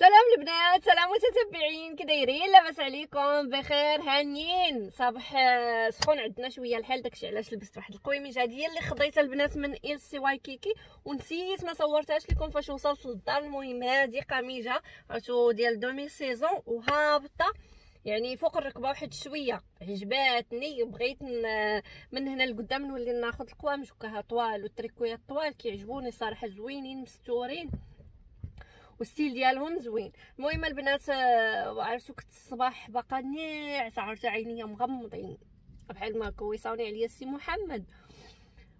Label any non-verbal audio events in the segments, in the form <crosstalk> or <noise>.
سلام البنات سلام متتبعين. كي دايرين لاباس عليكم؟ بخير هانيين. صباح آه، سخون عندنا شوية الحال. داكشي علاش لبست واحد القويميجه ديال اللي خديتها البنات من LC Waikiki. ونسيت ما صورتهاش لكم فاش وصلت للدار. المهم هذه قميجة عرفتو ديال demi-saison وهابطة. يعني فوق الركبة واحد شوية. عجباتني. بغيت من هنا لقدام نولي ناخذ القوامج وكاها طوال والتريكويات طوال. كيعجبوني صراحة زوينين مستورين. والستيل ديالهم زوين. المهم البنات آه، عرفتو كنت الصباح باقا ناعسه عرفتو عينيا مغمضين. بحال ما كويصاوني عليا السي محمد.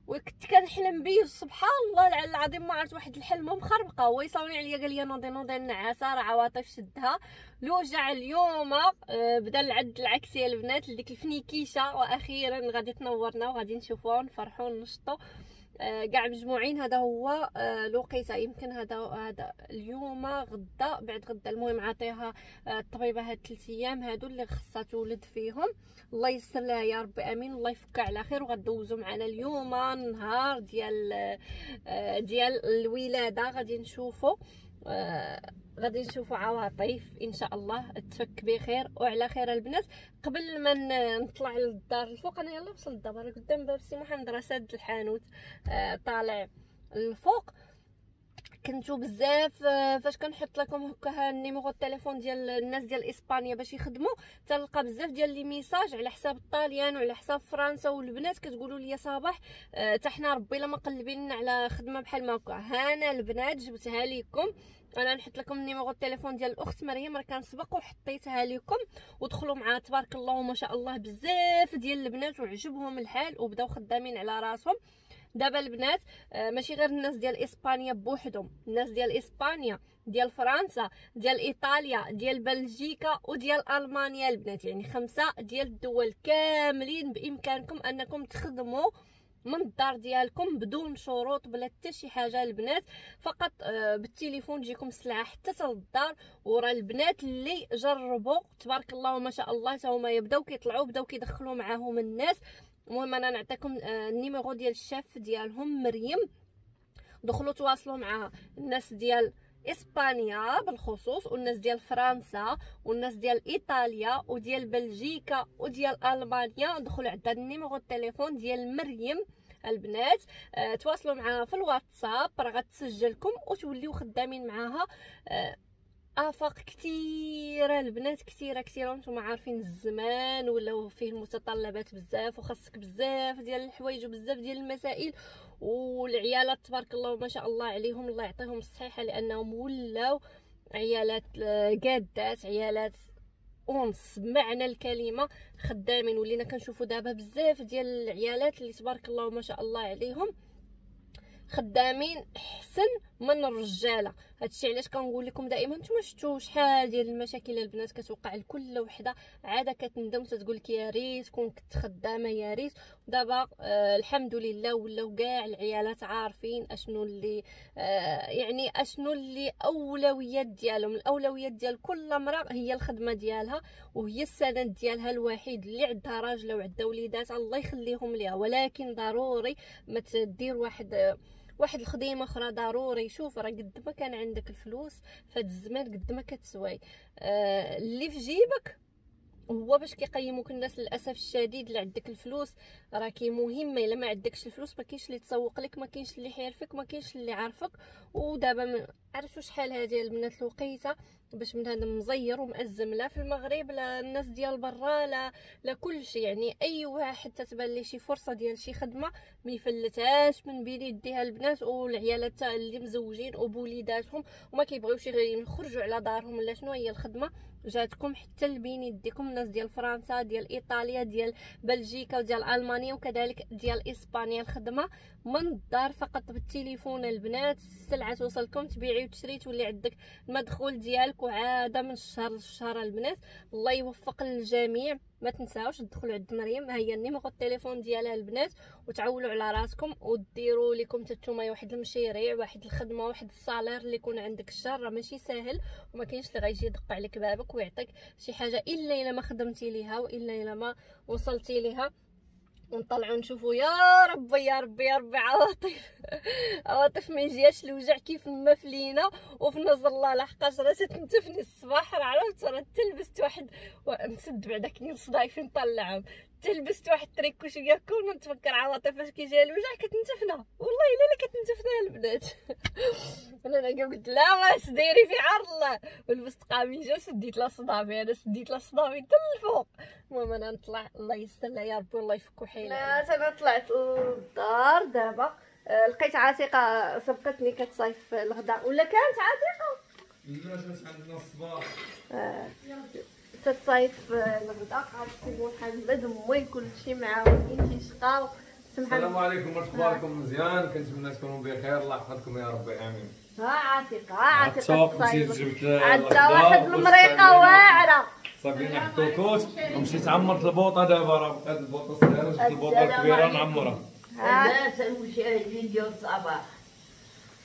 وكنت كنحلم بيه سبحان الله العظيم ما عرفت واحد الحلمه مخربقة. هو يصاوني عليا قال لي نوضي نوضي النعاسه راه عواطف شدها. لوجع اليوم آه، بدا العد العكسي البنات لديك الفنيكيشة. وأخيرا غادي تنورنا وغادي نشوفوها ونفرحوا ونشطوا. كاع مجموعين. هذا هو آه، لوقيته. يمكن هذا هذا اليوم غدا بعد غدا. المهم عطيها آه، الطبيبة هاد 3 أيام. هادو اللي خصها تولد فيهم. الله يسر لها يا ربي. آمين. الله يفكها على خير. وغدوزو معنا اليوم نهار ديال ديال الولادة. غادي نشوفو غادي نشوفوا عواطف إن شاء الله تفك بخير وعلى خير البنات. قبل ما نطلع للدار الفوق أنا يلا وصلت دابا قدام باب سي محمد راه الحانوت آه طالع الفوق. كنتو بزاف آه، فاش كنحط لكم هكا ال numéro التليفون ديال الناس ديال إسبانيا باش يخدموا تلقى بزاف ديال les messages على حساب الطاليان وعلى حساب فرنسا والبنات كتقولوا لي صباح حتى آه حنا ربي الا ما قلبين على خدمة بحال هكا. هانا البنات جبتها لكم أنا نحط لكم ال numéro التليفون ديال الأخت مريم راه كان سبق وحطيتها لكم ودخلوا معها تبارك الله ما شاء الله بزاف ديال البنات وعجبهم الحال وبداو خدامين على راسهم. دابا البنات آه ماشي غير الناس ديال إسبانيا بوحدهم الناس ديال إسبانيا ديال فرنسا ديال إيطاليا ديال بلجيكا وديال ألمانيا البنات. يعني خمسة ديال الدول كاملين بإمكانكم أنكم تخدموا من الدار ديالكم بدون شروط بلا حتى شي حاجة البنات. فقط آه، بالتليفون تجيكم السلعة حتى للدار ورا البنات اللي جربوا. تبارك الله ما شاء الله حتى هما يبداو كيطلعوا بداو كيدخلوا معاهم الناس. المهم أنا نعطيكم آه، ال numéro ديال الشاف ديالهم مريم. دخلوا تواصلوا مع الناس ديال إسبانيا بالخصوص والناس ديال فرنسا والناس ديال إيطاليا وديال بلجيكا وديال ألمانيا. دخلوا عندها ال numéro التليفون ديال مريم البنات. آه تواصلوا معها في الواتساب راه غتسجلكم وتوليو خدامين معاها. آه آفاق كثيره البنات كثيره كثيره وأنتم عارفين الزمان ولاو فيه المتطلبات بزاف وخاصك بزاف ديال الحوايج وبزاف ديال المسائل والعيالات تبارك الله ما شاء الله عليهم الله يعطيهم الصحة لأنهم ولاو عيالات قادات عيالات اونس بمعنى الكلمة خدامين ولينا كنشوفوا دابا بزاف ديال العيالات اللي تبارك الله ما شاء الله عليهم خدامين احسن من الرجاله هادشي علاش كنقول لكم دائما نتوما شفتوا شحال ديال المشاكل البنات كتوقع لكل وحدة عادة كتندم تتقول لك يا ريت كون كنت خدامه يا ريت دابا آه الحمد لله ولاو كاع العيالات عارفين أشنو اللي آه يعني أشنو اللي أولويات ديالهم. الأولويات ديال كل امرأة هي الخدمة ديالها وهي السند ديالها الوحيد اللي عندها راجلة وعندها وليدات. الله يخليهم ليها ولكن ضروري ما تدير واحد آه واحد الخديمة أخرى ضروري شوف راه قد ما كان عندك الفلوس فهاد الزمان قد ما كتسواي آه اللي في جيبك هو باش كيقيموك الناس للأسف الشديد اللي عندك الفلوس. راكي مهمه إلا ما عندكش الفلوس ما كاينش اللي تسوق لك ما كاينش اللي يحيرفك ما كاينش اللي عارفك ودابا عرفتوا شحال هذه البنات الوقيتة. باش من هذا مزير ومأزم لا في المغرب لا الناس ديال برا لا لا كل شيء. يعني أي واحد تتبان ليه شي فرصة ديال شي خدمة ما يفلتهاش من بين يديها البنات والعيالات اللي مزوجين وبوليداتهم وما كيبغيوش يخرجوا على دارهم ولا شنو هي الخدمة جاتكم حتى لبين يديكم. الناس ديال فرنسا ديال إيطاليا ديال بلجيكا وديال ألمانيا وكذلك ديال إسبانيا. الخدمة من الدار فقط بالتليفون. البنات السلعة توصلكم تبيعي وتشري تولي عندك المدخول ديالك وعاده من الشهر للشهر البنات. الله يوفق للجميع ما تنساوش تدخلوا عند مريم. ها هي النيميرو التليفون ديالها البنات. وتعولوا على راسكم وديروا لكم تتوما واحد المشاريع واحد الخدمة واحد الصالير اللي يكون عندك. الشهر راه ماشي ساهل وما كاينش اللي غيجي يدق عليك بابك ويعطيك شي حاجة إلا إلا ما خدمتي ليها وإلا إلا ما وصلتي ليها. ونطلعوا نشوفوا يا ربي يا ربي يا ربي عواطف. <laughs> عواطف ما يجيهاش الوجع كيف ما فلينا وفي نظر الله لحقاش راه تنتفني الصباح راه عرفت راه تلبست واحد نسد بعدا كي صداعي فين تلبست واحد التريكو شوية كون نتفكر عواطف فاش كيجي الوجع كتنتفنا والله إلا لا كتنتفنا البنات. <laughs> أنا قلت لا ما سديري في عار الله. ولبست قميجة وسديت لا صدامي أنا سديت لا صدامي حتى الفوق المهم أنا نطلع الله يستر يا ربي والله يفكو حيلة. أنا طلعت للدار دابا. آه، لقيت عتيقه سبقتني كتصايف الغداء. ولا كانت عتيقه لا جات عندنا الصباح. آه، تتصايف الغداء عرفتي محمد ومي كلشي معاونين تيشقاو السلام عليكم واش أخباركم مزيان؟ كنتمنى تكونوا بخير. الله يحفظكم يا ربي. آمين. ها عتيقه ها جبت عندها واحد المريقة واعرة. صافي نحكو كوت. ومشيت عمرت البوطة دابا راه بقات البوطة صغيره جبت البوطة الكبيرة نعمرها ها. الناس المشاهدين ديال الصباح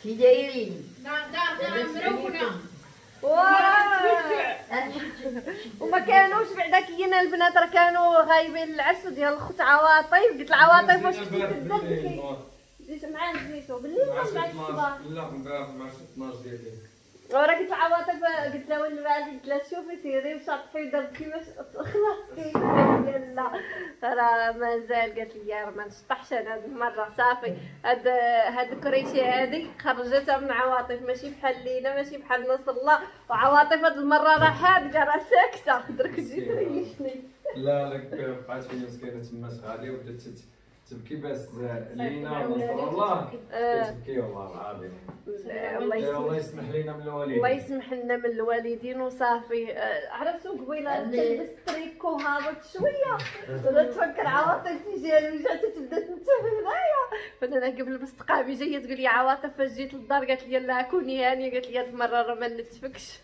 كي دايرين. وما كانوش بعدا كينا البنات راه كانوا غايبين العرس ديال الخت عواطف. قلت لعواطف واش تبدل جيت معاه جيتو. بالليل ولا مع الصباح. لا مع 12 ديال وراه قلت لعواطف قلت لها وين بعد قلت لها شوفي سيري وشطحي ودرت كيفاش خلاص قال لا. راه مازال قالت لي راه ما نشطحش أنا هاد المره صافي. هاد هاد الكريشي هادي خرجتها من عواطف ماشي بحال لينا ماشي بحال نصر الله. وعواطف هاد المرة راه حادقة راه ساكتة. درك جيت ريشني. لا لا بقات فيا مسكينة تما غادي وبدات تبكي باس لينا ونصر الله تبكي والله العظيم الله الله يسمح لينا من الله الوالدين يسمح لنا من الوالدين وصافي آه، عرفتوا قبيله تلبس تريكو هابط شوية ولا تفكر عواطف تيجي الوجع تبدا تنتبه هنايا فانا قبل لبست قامي جاية تقول لي عواطف فاش جيت للدار قالت لي لا كوني هانيه قالت لي هاد المره راه ما نتفكش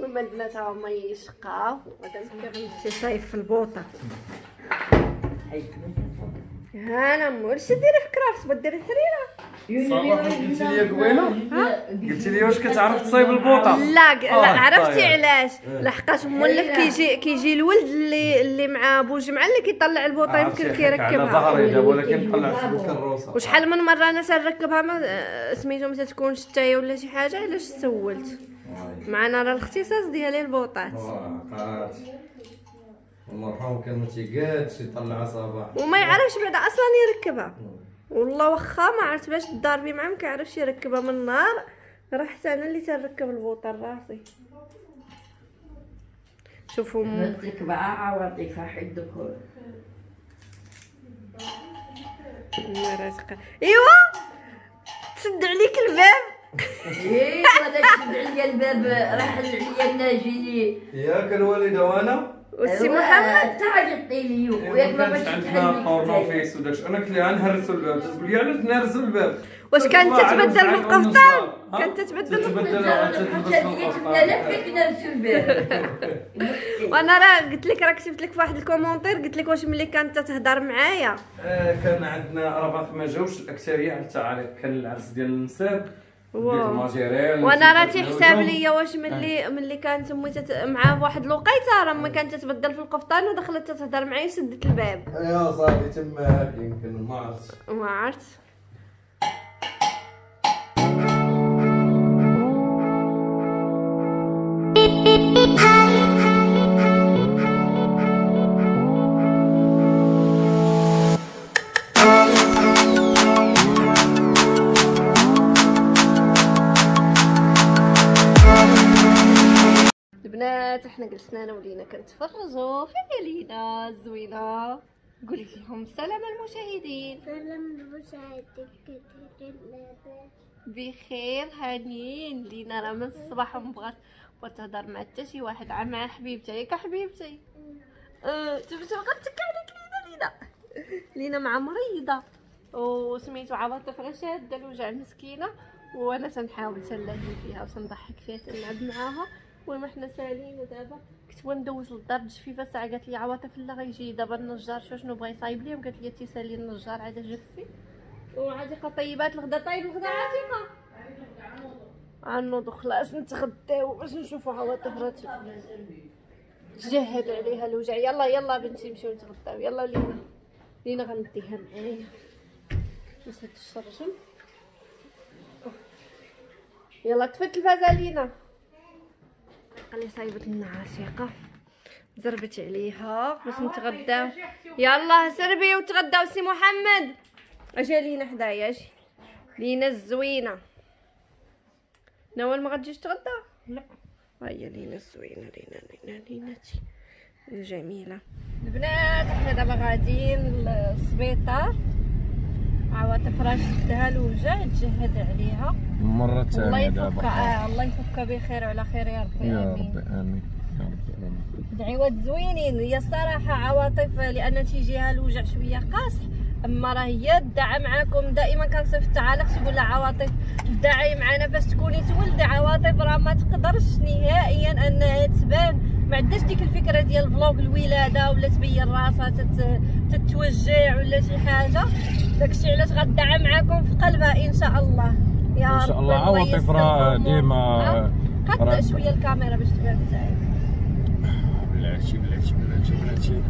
وما البنات هما يشقاو غادا نمشي صايف في البوطه هانا مول شديري في كرافس بديري حريره صباح قلتي لي قبيلة؟ قلتي لي واش كتعرف تصايب البوطة. لا لا آه، عرفتي طيب. علاش لحقاش مولف كيجي كيجي الولد اللي اللي مع بوجمعه اللي كيطلع البوطة يمكن على كيركبها ظهري دابا ولكن طلعت بالكروسه وشحال من مرة أنا سنركبها ما آه، سميتو ما تكونش شتايه ولا شي حاجة علاش سولت؟ معنا راه الاختصاص ديالي البوطات. وقعت المرحوم كان ما تيقادش يطلع صباح وما يعرفش بعدا أصلا يركبها. والله واخا ما عرفت باش تضاربي معاه ما كيعرفش يركبها من النهار راه حتى أنا اللي تنركب البوطه راسي. شوفوا مع عواطف حدك الله رازقة ايوا تسد عليك الباب. إيه ولا تشد عليا الباب راح عليا الناجي. ياك الوالدة وأنا؟ والسي محمد. تعيطي لي وياك وياك ما كانش باش عندنا طورنوفيس وداكشي أنا قلت لها نهرسوا الباب تقول لي علاش نهرسوا الباب واش كانت تتبدل في القفطان؟ كانت تتبدل في القفطان <laughs> وأنا راه قلت لك راه كتبت لك في واحد الكومونتير قلت لك واش ملي كانت تهضر معايا. آه، كان عندنا رباط ما جاوش الأكثرية على التعاليق كان العرس ديال الماجيريل وأنا راه تيحساب نوجهم. ليا واش ملي ملي كانت امي تت... معاه في واحد الوقيتة راه ما كانت تتبدل في القفطان ودخلت تهضر معايا وسدت الباب. يا صاحبي تما يمكن ما عرفتش ما عرفت البنات إحنا جلسنا أنا ولينا كنتفرجوا هيا لينا زوينه قولي لهم السلام المشاهدين. سلام المشاهدين بخير هانيين. لينا راه من الصباح مبغات بغات تهضر مع حتى شي واحد. مع حبيبتها ياك حبيبتي. أه شوف شوف غتكا عليك لينا لينا. لينا مع مريضة. وسميتو عواطف راه شاده الوجع مسكينة. وأنا تنحاول تنلاهي فيها وتنضحك فيها تنلعب معاها. المهم حنا سالين ودابا كنت بغا ندوز للدار بجفيفه ساعه قالت لي عواطف لا غيجي دابا النجار. شو شنو بغا يصايب ليهم قالت لي تيسالي النجار عاد جفي وعاتقه طيبات الغدا طيب الغدا عاتقه عنوض خلاص نتغداو باش نشوفوا عواطف راه تجهد عليها الوجع. يلا يلا بنتي نمشيو نتغداو. يلا لينا. لينا غنديها معايا. نسد الشرجم. يلا طفي التلفازه لينا. قالي صايبت لنا عشيقه زربت عليها. باش نتغداو يلا سربي وتغداو سي محمد. أجي لينا حدايا أجي. لينا الزوينة. نوال ما غتجيش تغدا لا. هيا لينا الزوينة لينا لينا ليناتي جميلة. البنات إحنا دابا غاديين للسبيطار. عواطف راه شدها الوجع تجهد عليها. الثانية يفك دابا آه الله يفك بخير وعلى خير يا ربي. يا آمين. ربي آمين. يا ربي آمين. دعيوات زوينين. هي الصراحة عواطف لأن تيجيها الوجع شوية قاصح. أما راه هي الدعاء معاكم. دائما كنصيف التعاليق تقول لها عواطف دعي معنا باش تكوني تولدي عواطف. راه ما تقدرش نهائيا انها تبان. ما عندهاش ديك الفكرة ديال فلوق الولادة ولا تبين راسها تت... تتوجع ولا شي حاجة. داكشي علاش غدعى معاكم في قلبها إن شاء الله. يا إن شاء الله. عواطف راه. ديما؟ قد شوية الكاميرا باش تبان بلاتي بلاتي بلاتي بلاتي.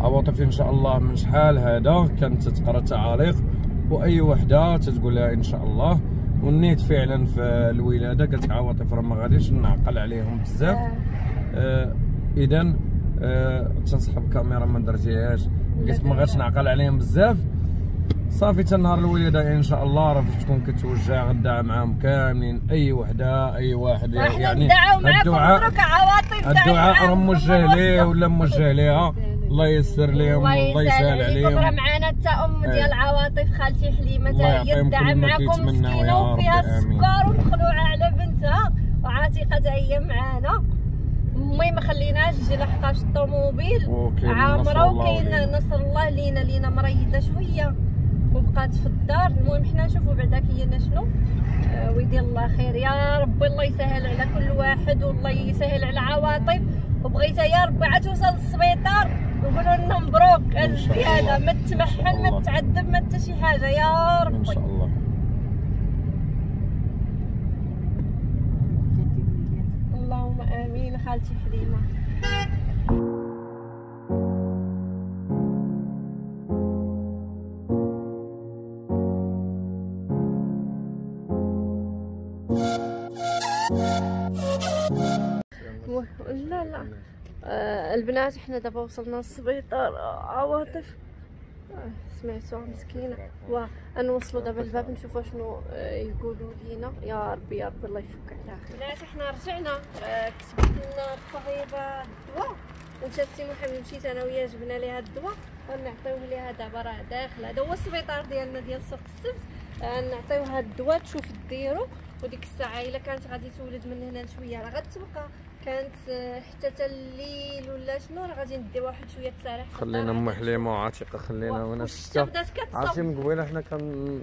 عواطف إن شاء الله من شحال هذا؟ كانت تقرأ تعاليق. وأي وحدة تتقول لها إن شاء الله. ونيت فعلا في الولادة. قالت عواطف راه ما غاديش نعقل عليهم بزاف. آه. اذا آه تنصحب الكاميرا ما درتيهاش. قلت ما غاديش نعقل عليهم بزاف. صافي تا نهار الولاده إن شاء الله راه تكون كتوجع غدا معاهم كاملين. أي وحدة أي واحد يعني الدعاء الدعاء راه موجه ليه. ولا موجه ليها؟ الله ييسر ليهم الله يسهل عليكم. راه عليهم. معنا حتى أم إيه. ديال عواطف خالتي حليمة الله تا هي يعطيهم تدعى كل ما معكم مسكينة وفيها. السكر ومخلوعه على بنتها وعاتقة تا هي معانا. المهم ما خليناش تجي لحقاش الطوموبيل. عامرة وكاين. نصر الله لينا لينا مريضة شوية. وبقات في الدار. المهم حنا نشوفوا بعدا كاينة شنو. آه، ويدير الله خير. يا ربي الله يسهل على كل واحد والله يسهل على عواطف. وبغيتها يا ربي عاد توصل للسبيطار. ويقولوا لنا مبروك. الزيادة. ما إن شاء تمحل ما. تعذب ما حتى شي حاجة. يا ربي الله اللهم امين خالتي حليمه لا لا. آه البنات إحنا دابا وصلنا للسبيطار. آه، عواطف. سمعتوها مسكينه ونوصلوا دابا الباب نشوفوا شنو آه، يقولوا لينا. يا ربي يا ربي الله يفك على خير بنات إحنا رجعنا. آه، كتبت لنا الطبيبه الدواء. وانت السي محمد مشيت أنا وياه جبنا ليها الدواء. ونعطيوه ليها دابا راه داخل. هذا هو السبيطار ديالنا ديال سوق السبت. آه، نعطيوها الدواء تشوف ديرو. وديك الساعة إلا كانت غادي تولد من هنا لشوية راه غتبقى. كانت آه، حتى تا الليل ولا شنو راه غادي ندير واحد شوية تساريح خلينا أم حليمة وعاتقة خلينا وأنا بدات كتصب عرفتي من قبيلة حنا كن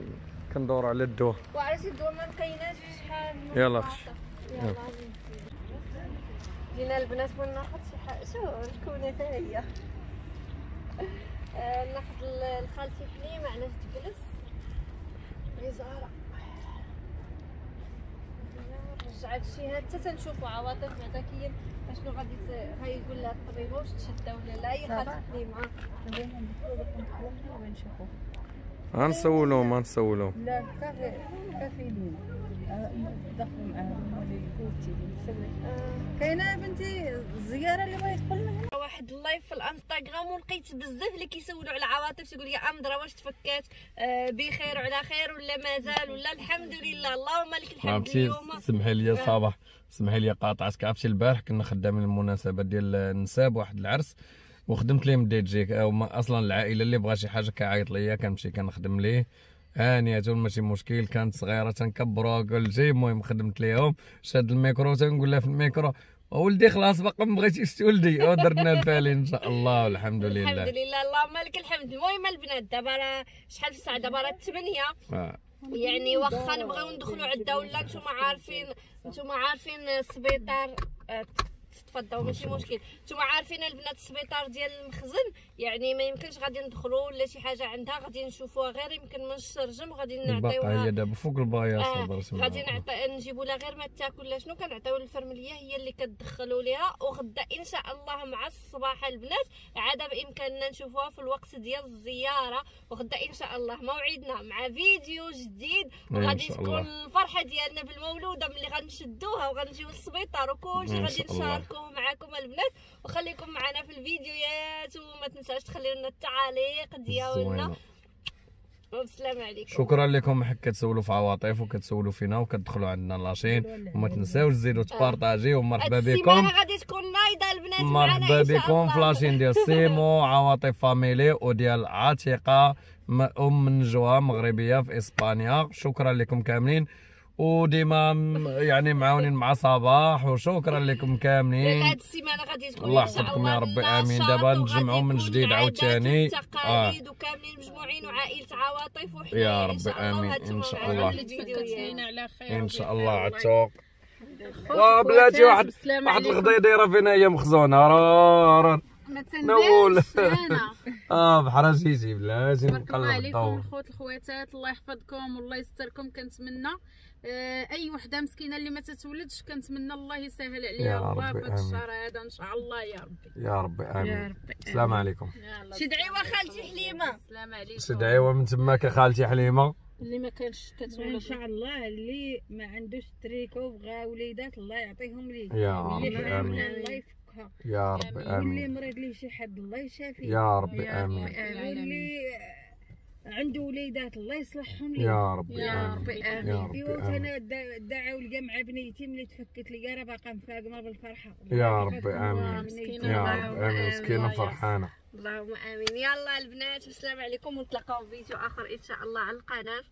كندوروا على الدواء. وعرفتي الدواء ما لقيناش في شحال يلا. خش. يلا جينا البنات بغينا ناخذ شي حاجة شوف شكون حتى هي؟ <laughs> آه، ناخذ لخالتي حليمة علاش تجلس؟ غزاره رجعت شي حتى تنشوفوا عواطف بعدا كاين اشنو غادي ت- غايقول لها الطبيب واش تشدى ولا لا هي خالتي حليمه غنسولهم غنسولهم لا كافي كافي لينا. دخلوا معاهم سوي كاينة بنتي الزياره اللي بغيت تقول لنا واحد اللايف في الانستغرام ولقيت بزاف اللي كيسولوا على عواطف تقول يا امدرا واش تفكات؟ آه، بخير وعلى خير ولا مازال ولا؟ الحمد لله اللهم لك الحمد اليوم. سمحي لي صباح. سمحي لي قاطعتك عرفتي البارح كنا خدامين المناسبة ديال النساب واحد العرس وخدمت ليه من دي جي. ما أصلا العائلة اللي بغى شي حاجة كيعيط ليا كنمشي كنخدم ليه. هانية ماشي مشكل كانت صغيرة تنكبرها كل شيء المهم خدمت ليهم. شاد الميكرو تنقول لها في الميكرو ولدي خلاص باقا ما بغيتيش تولدي ودرنا الفالي إن شاء الله والحمد الحمد لله لله اللهم لك الحمد. المهم البنات دابا راه شحال في الساعة؟ دابا راه 8 آه. يعني واخا نبغيو ندخلوا عدا ولا؟ نتوما عارفين نتوما عارفين السبيطار. تتفضاو ماشي مشكل. نتوما عارفين البنات السبيطار ديال المخزن يعني ما يمكنش غادي ندخلوا ولا شي حاجة عندها غادي نشوفوها غير يمكن من الشرجم غادي نعطيوها. هي دابا فوق البايا آه. غادي نعطي نجيبوا لها غير ما تاكل لا شنو كنعطيو للفرمليه هي اللي كتدخلوا ليها وغدا إن شاء الله مع الصباح البنات عاد بإمكاننا نشوفوها في الوقت ديال الزيارة. وغدا إن شاء الله موعدنا مع فيديو جديد وغادي تكون. الفرحة ديالنا بالمولودة ملي غنشدوها وغنجيو للسبيطار وكلشي غادي شاء نشاركوه معكم البنات وخليكم معنا في الفيديوهات وما تنساوش تخليو لنا التعاليق ديالنا. والسلام عليكم. شكرا لكم. حيت كتسولوا في عواطف وكتسولوا فينا وكتدخلوا عندنا la chaîne وما تنساوش تزيدوا تبارطاجيو. ومرحبا بكم. غادي تكون نايضة البنات مرحبا بكم. في la chaîne ديال سيمو <laughs> عواطف فاميلي وديال عتيقة أم نجوى مغربية في إسبانيا. شكرا لكم كاملين. وديما يعني معاونين مع صباح وشكرا لكم كاملين. هاد السيمانة غادي تكون الله يحفظكم يا ربي. النشاط دابا وغادي نتجمعوا من جديد عاوتاني. والتقاليد وكاملين مجموعين وعائلة عواطف وحنا يا ربي آمين. وهانتوما إن شاء الله. إن شاء الله وبخير. عالتوق خوت بلاتي خواتات، واحد واحد. الغدا دايره فينا هي مخزونه راه راه ما نقول. تنساش أنا. آه بحال شي بلاتي نبقى الله عليكم الضوء الخوت الخواتات. الله يحفظكم والله يستركم. كنتمنى آه، أي وحدة مسكينة اللي ما تتولدش كنتمنى الله يسهل يا عليها والله ربي، في. الشهر هذا إن شاء الله يا ربي. يا ربي يا آمين. ربي السلام عليكم. شي دعيوة خالتي حليمة؟ السلام عليكم. شي دعيوة من تماك يا خالتي حليمة. اللي ما كانش إن كتولد شاء الله اللي ما عندوش تريكو وبغى وليدات الله يعطيهم ليه يا ربي آمين. الله يفكها يا ربي واللي آمين. مريض ليه شي حد الله يشافيه. يا ربي يا آمين. واللي عنده وليدات الله يصلحهم ليه يا ربي يا آمين. ربي يا آمين. آمين. أنا دعوا مع بنيتي ملي تفكت لي راه باقا مفاقمه بالفرحة. يا الله ربي آمين. يا ربي آمين. مسكينة الله فرحانه اللهم آمين. يلا البنات والسلام عليكم. ونتلاقاو في فيديو آخر إن شاء الله على القناة.